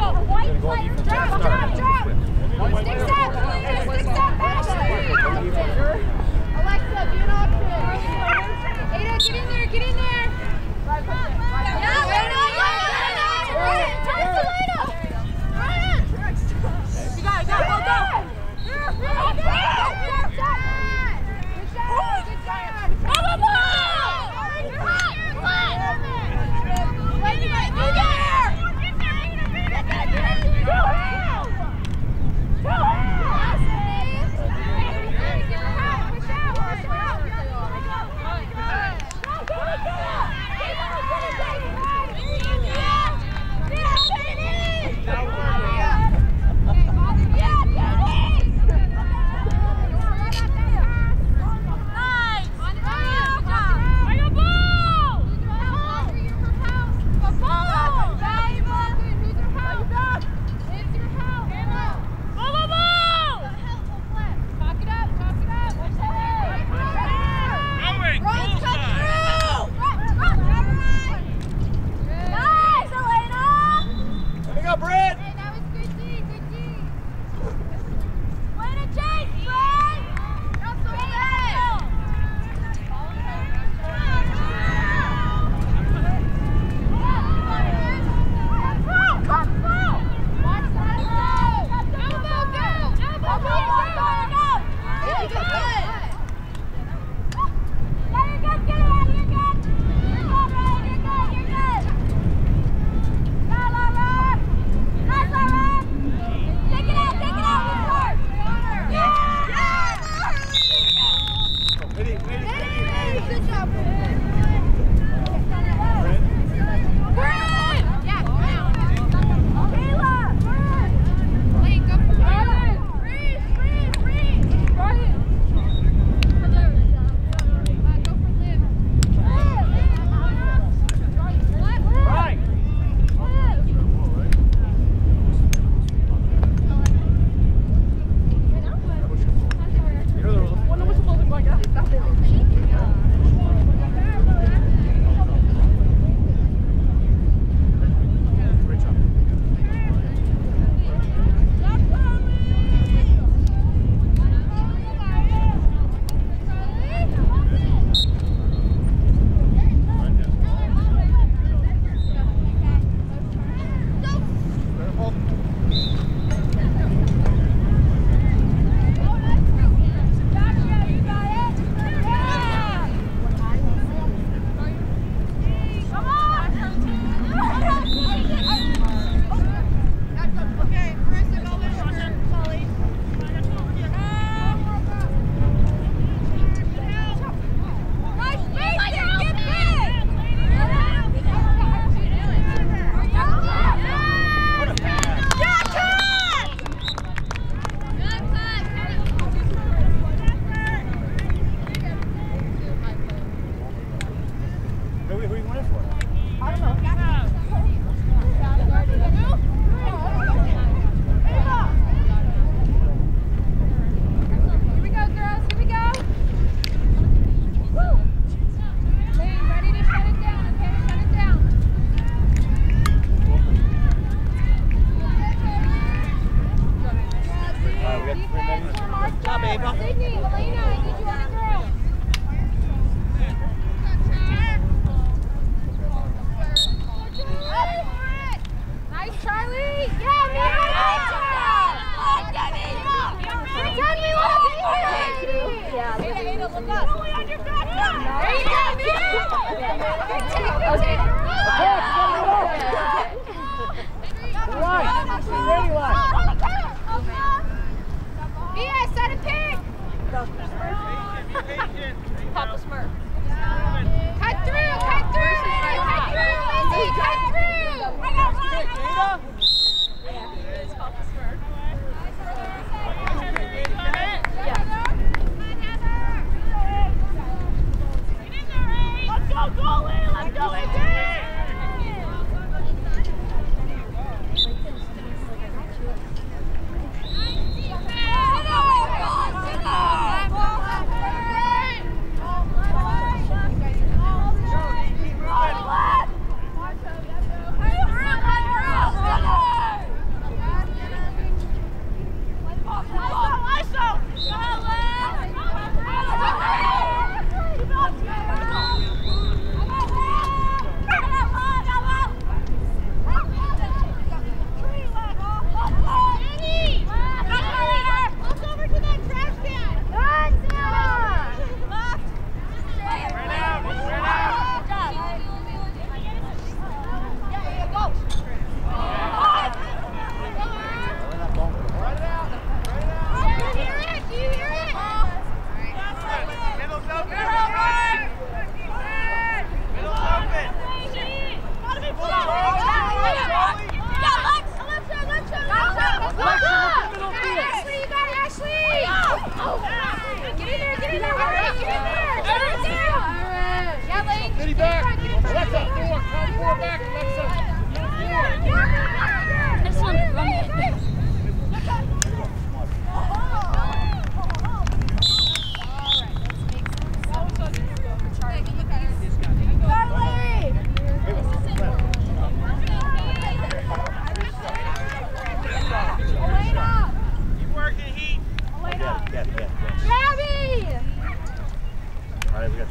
Drop, drop, drop!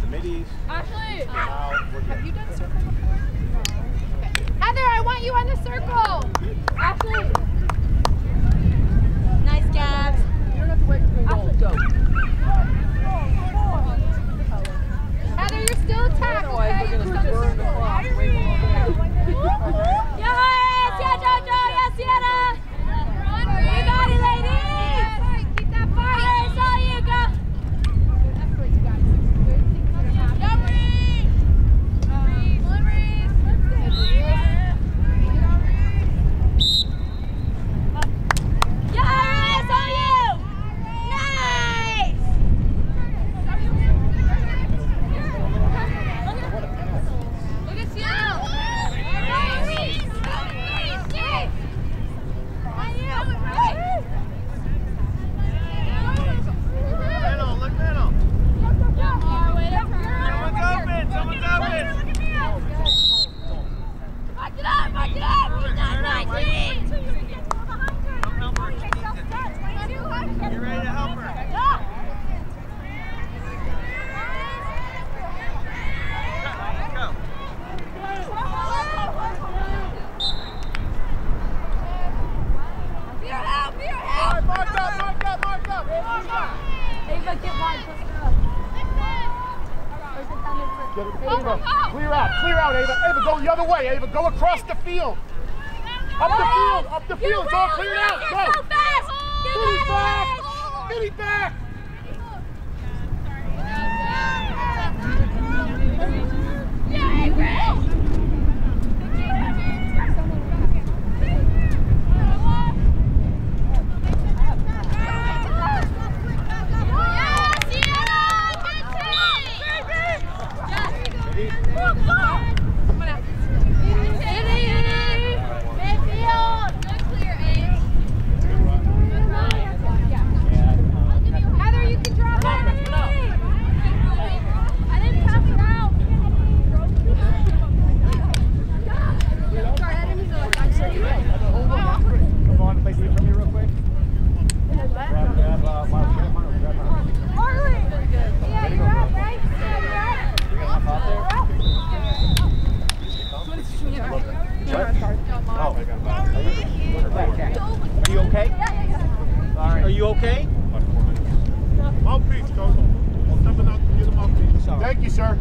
committees. Ashley! Have you done circle before? Okay. Heather, I want you on the circle! Ashley! Nice Gabs. You don't have to wait for the. Go. Heather, you're still attacked, okay? You're the circle. the other way, Ava. Go across the field. Up the field, up the field. It's all cleared out. Go. So fast. Get back. Get back. Yeah, Ava. You okay? Mouthpiece, coach. Coming out to get a mouthpiece. Thank you, sir.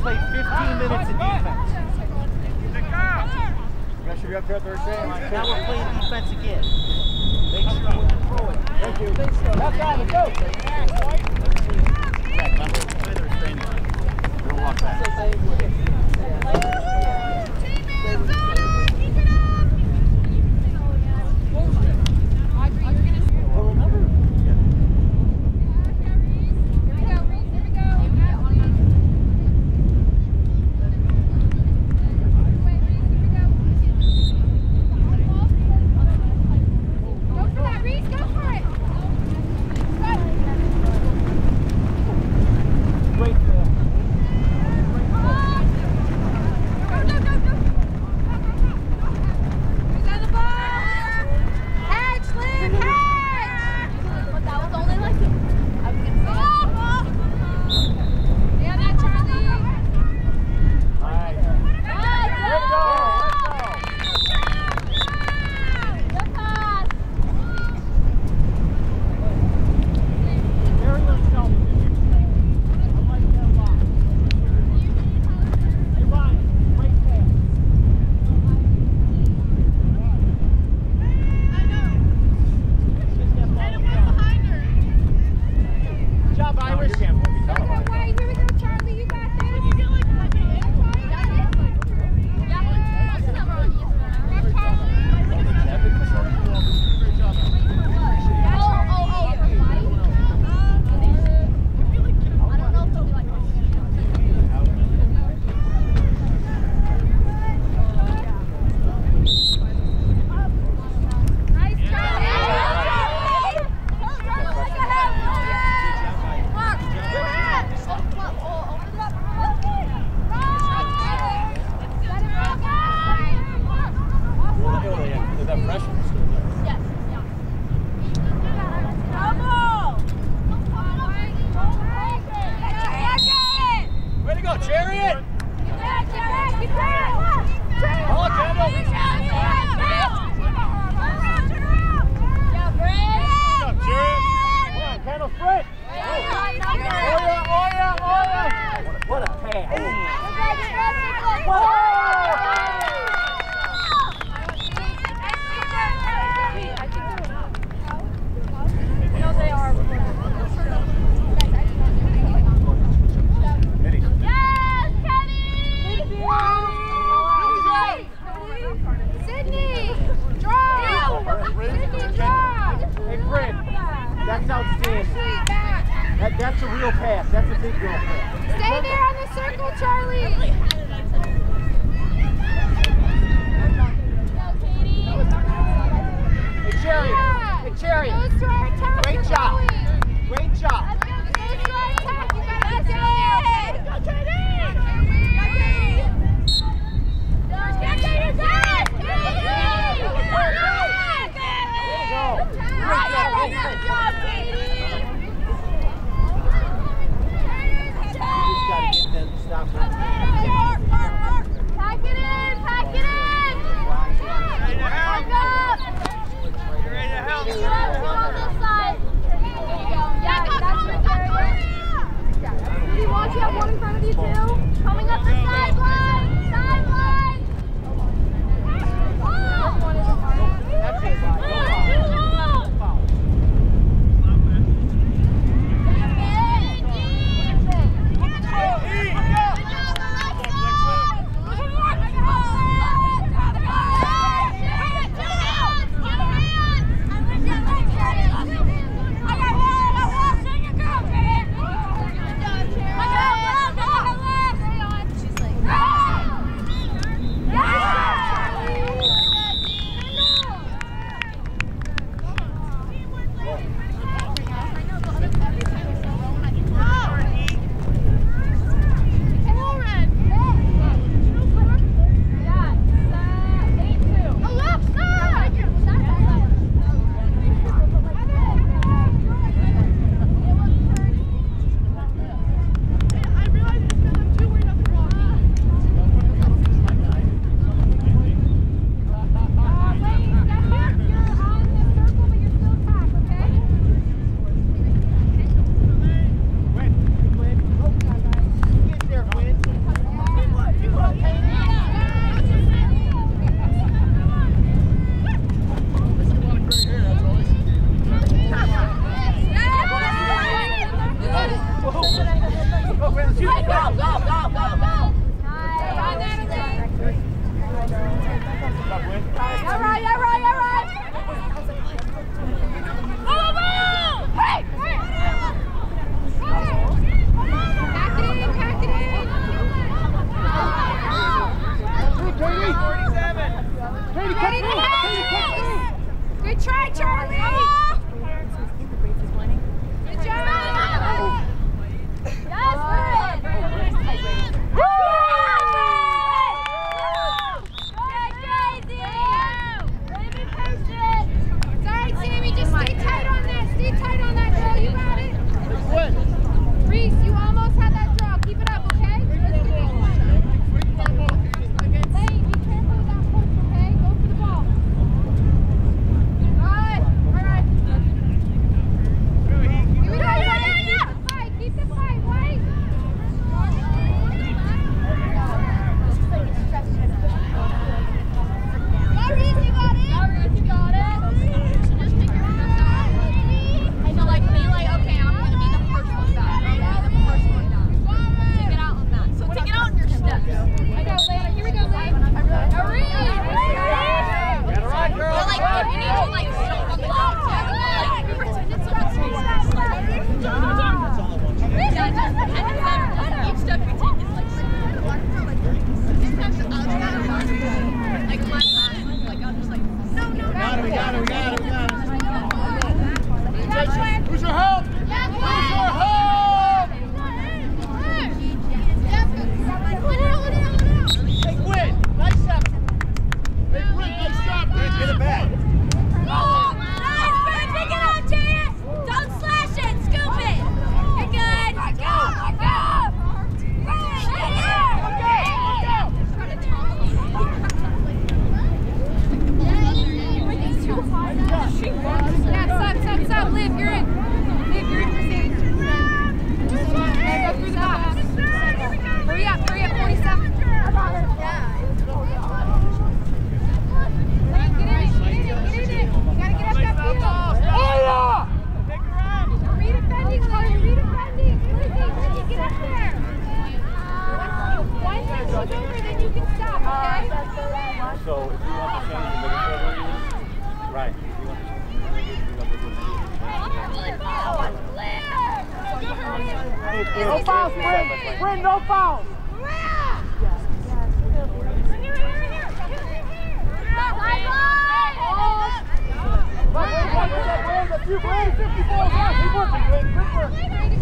played 15 minutes of defense. That should be up there Thursday. Now we're playing defense again. Make sure we're. Thank you. Left side, let's go. Remember, play. We'll walk back. No fouls, Bryn. Bryn, no fouls. A few Bryn, 50 balls left. Keep working, Bryn. Quick work. Way to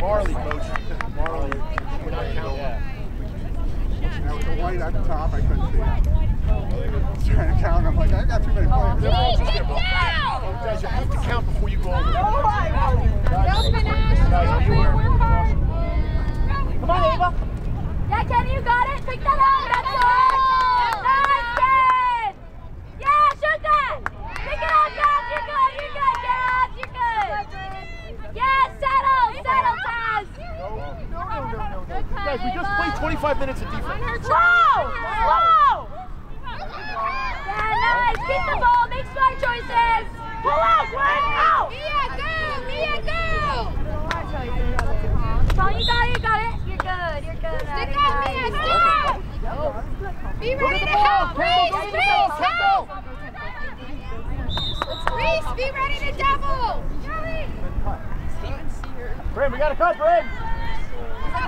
Marley, coach. Marley. We're not counting. Now with the white at the top, I couldn't see it. Trying to count, I'm like, I got too many players. Guys, you have to count before you go over. Oh Guys, are you aware? Come on, Ava. Yeah, Kenny, you got it. Pick that up. That's good. Nice, Ken. Yeah, shoot that. Pick it up, Taz. You're good. You're good, Taz. You're good. Yeah, settle. Settle, Taz. Guys, we just played 25 minutes of defense. Slow. Slow. Yeah, nice. Keep the ball. Make smart choices. Pull out, Gwen. Out. Mia, go. Mia, go. Sean, you got it. You got it. You're good. You're good. Stick out, Mia. Stick out. Be ready to help. Reese, go to the ball. Reese, help. Reese, be ready to double. Bryn, we got to cut, Bryn. You're good, Kenny. You're good. Hey,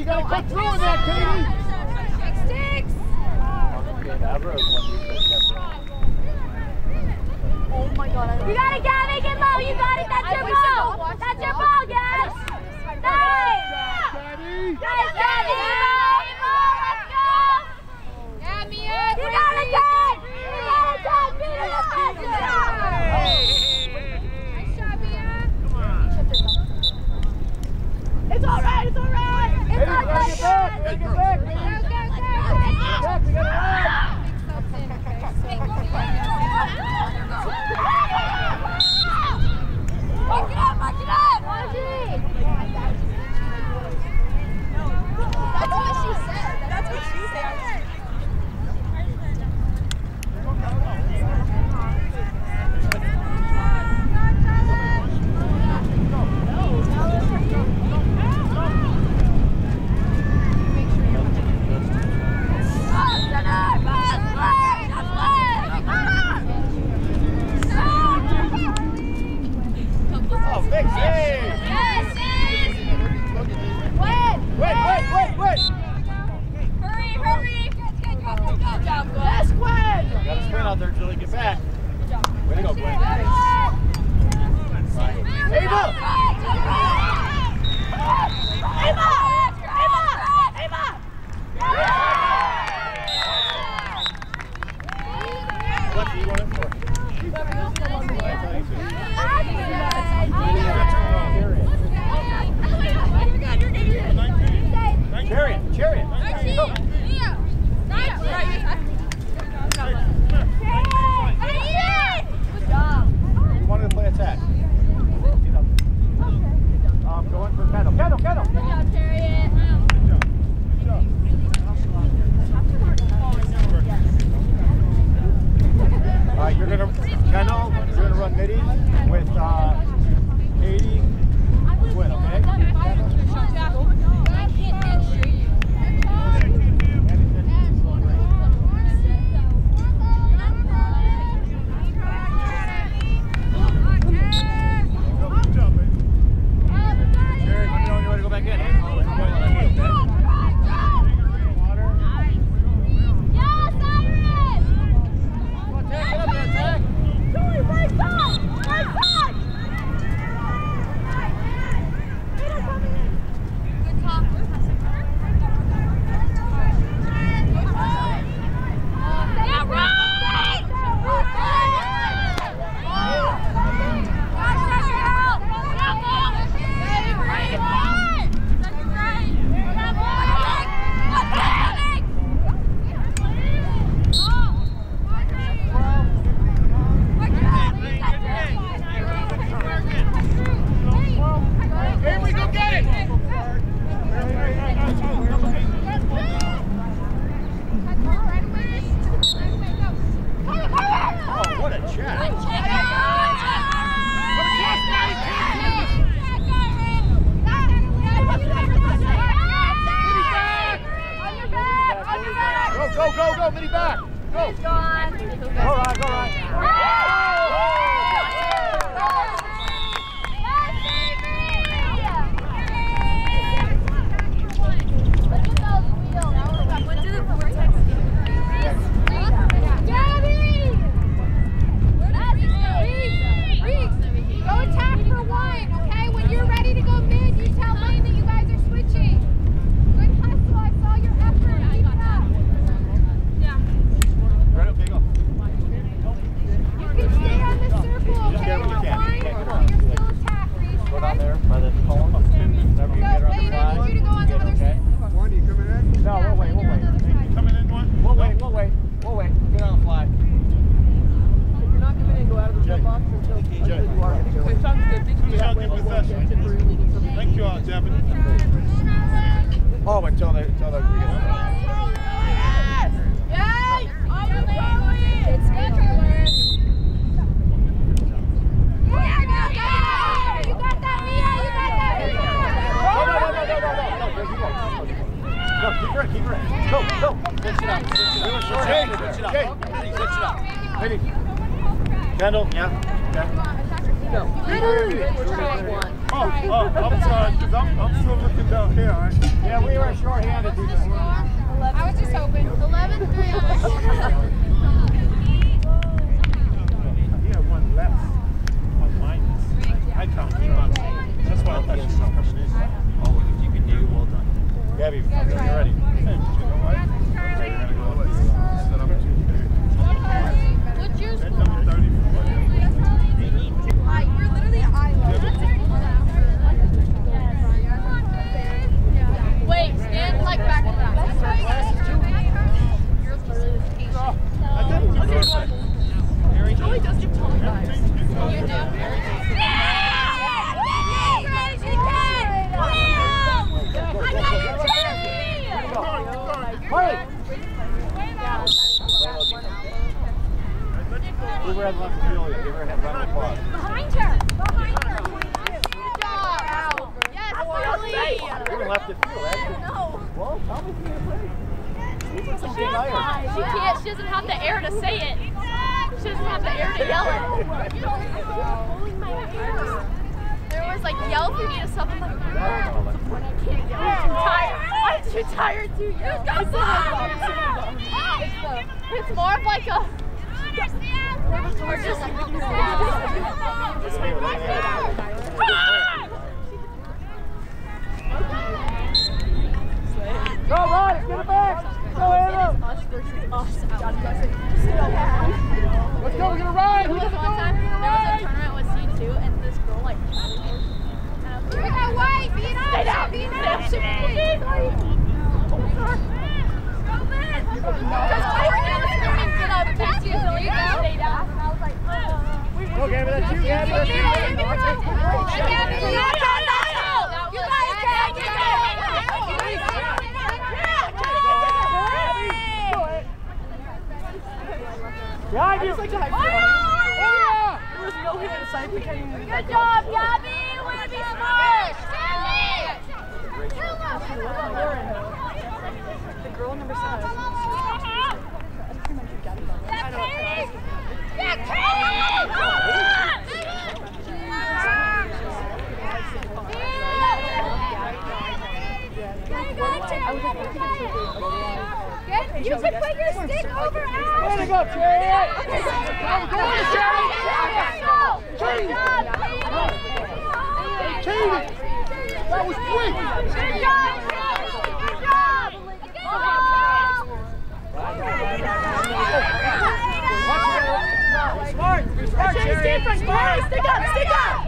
you got to cut through in that, Katie. Six, six. You got it, Gabby. Get low. You got it. That's your ball. That's your ball, yes. Nice. Nice, Gabby. Let's go. Yeah, Mia. You got it, Ted. You got it, Ted. Beat it up. Good job. Nice shot, Mia. It's all right. It's all right. It's Katie, all we gotta good. get back. We gotta get back, Go, baby. go, go. Back, we got to run. Mark it up, mark it up! Margie! That's what she said. That's what she said. Oh, Vic, hey! Yes, yes! Win! Wait, wait, wait, wait! Hurry, hurry! Go, go, go, go, go, go. Yes, Gwen! Got a sprint out there, Julie. Get back. Way to go, Gwen. Ava. Ava! Ava! Ava! Lucky you went in for it. Nice. Chariot, chariot. Nice. You're gonna kennel, you're gonna run midi with uh, no. Keep going. No, keep keep right. Go, go. Switch it up. We were short-handed. Switch it up. Jay. Ready, switch it up. Ready. Kendall, yeah. Okay. No, we're trying one. Oh, oh, I'm sorry, because I'm, I'm still looking down here, right? Yeah, we were short-handed. I was just hoping. 11 3. He one less, one minus. I count three months. That's why I thought she was coming in. Oh, if you can do, well done. Gabby, you're ready. You're gonna go with this. Set up two. What's your That's number 34. You're literally an island. Wait, stand like back to back. Yours literally is pink. I didn't do that. Joey does give Tommy vibes. You do. Give her a left Julia. Give her a round of applause. Behind her. Behind her. Good job. Yes, Lily. Give her left it field, right? No. Well, Tommy's gonna play. He's She gonna can't. She doesn't have the air to say it. She doesn't have the air to yell it. There was like yell if you need a sub. I'm like, I can't yell. I'm too tired. I'm too tired to yell. It's, the, it's more of like a. Or just. Go, Ryan, get it back. Go, Anna. Us versus us out. Let's go, we're gonna ride. Gonna one go? there was a tournament with C2, and this girl like like, That white, beat up, Stay down. beat up, down. beat Because I was in the screaming for the past year, so you guys stay down. And I was like, oh. Go, Gabby, that's you, Gabby, that's you. You guys can't get Behind you. Like a high five. yeah. There was no hit inside the canyon. Good job, Gabby. Way to be smart. The You can put your stick over Ash. Way to go, Cherry. Go, Cherry. Good job, Katie. That was quick. Good job, Good job. Smart. Smart, Cherry. Smart. Stick up, stick up.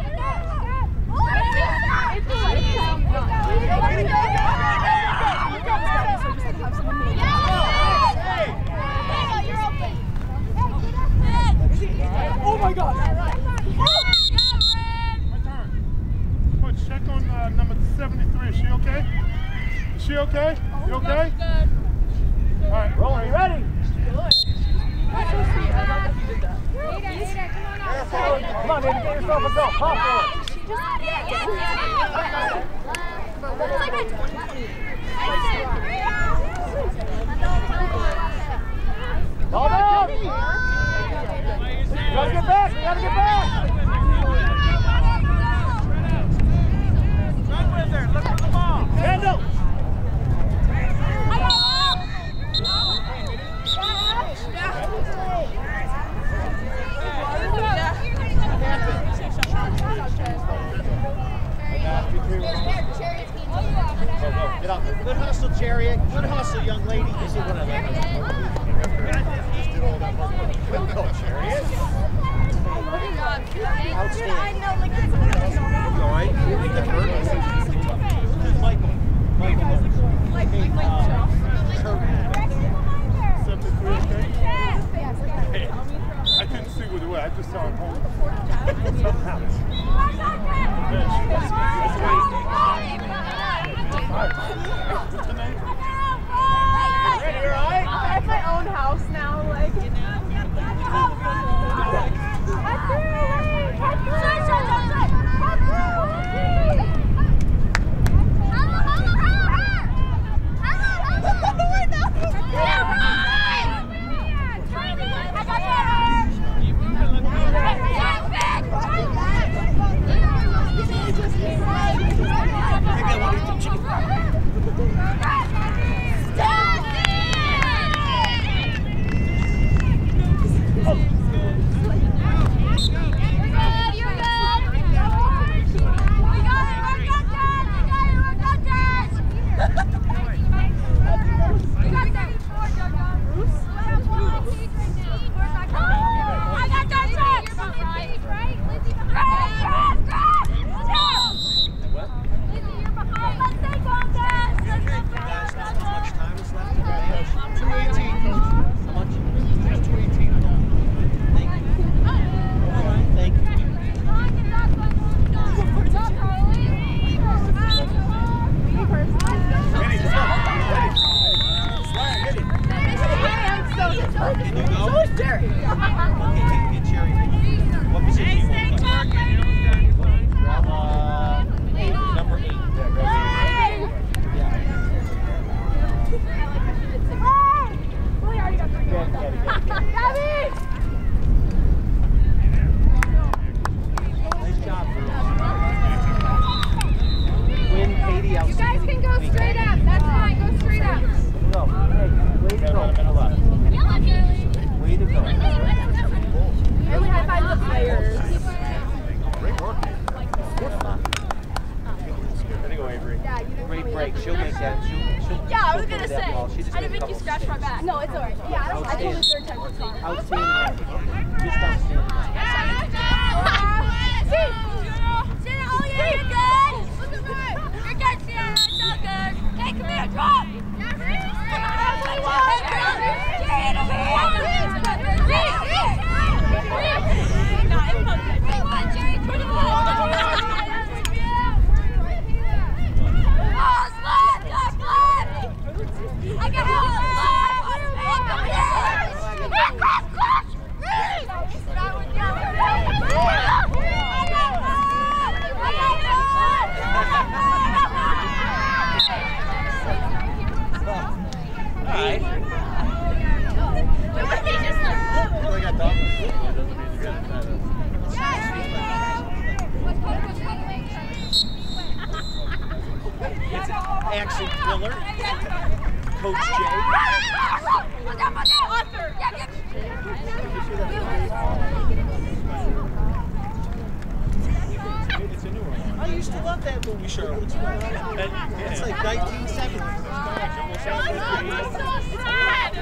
That's like 1970.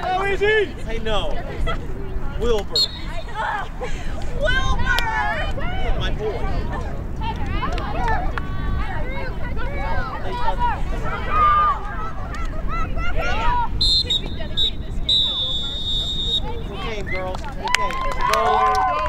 How is he? Hey, no. Wilbur. Wilbur! My boy. Good game, girls. Good game. It's.